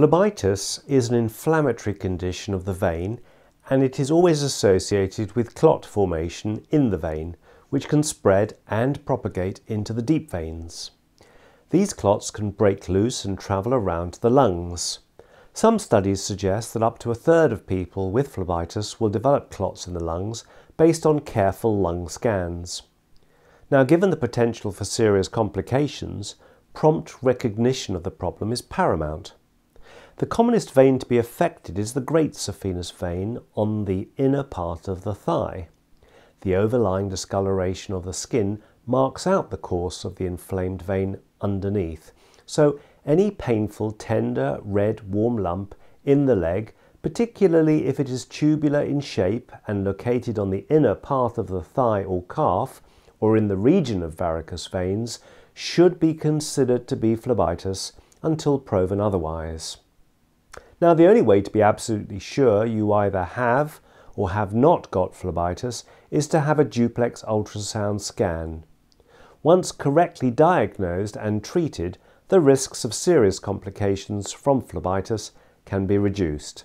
Phlebitis is an inflammatory condition of the vein and it is always associated with clot formation in the vein, which can spread and propagate into the deep veins. These clots can break loose and travel around the lungs. Some studies suggest that up to a third of people with phlebitis will develop clots in the lungs based on careful lung scans. Now, given the potential for serious complications, prompt recognition of the problem is paramount. The commonest vein to be affected is the great saphenous vein on the inner part of the thigh. The overlying discoloration of the skin marks out the course of the inflamed vein underneath. So any painful, tender, red, warm lump in the leg, particularly if it is tubular in shape and located on the inner part of the thigh or calf, or in the region of varicose veins, should be considered to be phlebitis until proven otherwise. Now, the only way to be absolutely sure you either have or have not got phlebitis is to have a duplex ultrasound scan. Once correctly diagnosed and treated, the risks of serious complications from phlebitis can be reduced.